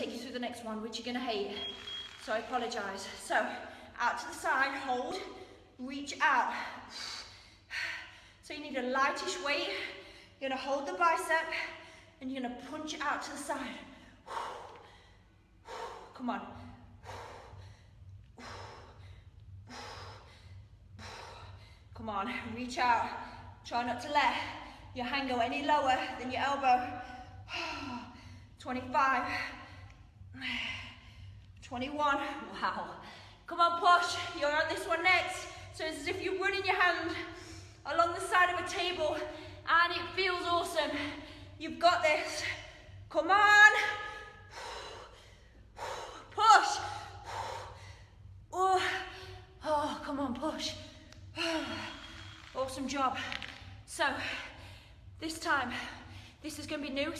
take you through the next one, which you're gonna hate. So I apologize. So, out to the side, hold, reach out. So you need a lightish weight. You're gonna hold the bicep and you're gonna punch out to the side. Come on. Come on, reach out. Try not to let your hand go any lower than your elbow. 25, 21, wow. Come on, push, you're on this one next. So it's as if you're running your hand along the side of a table and it feels awesome. You've got this. Come on. Push. Oh, oh come on, push. Awesome job. So, this time, this is gonna be new.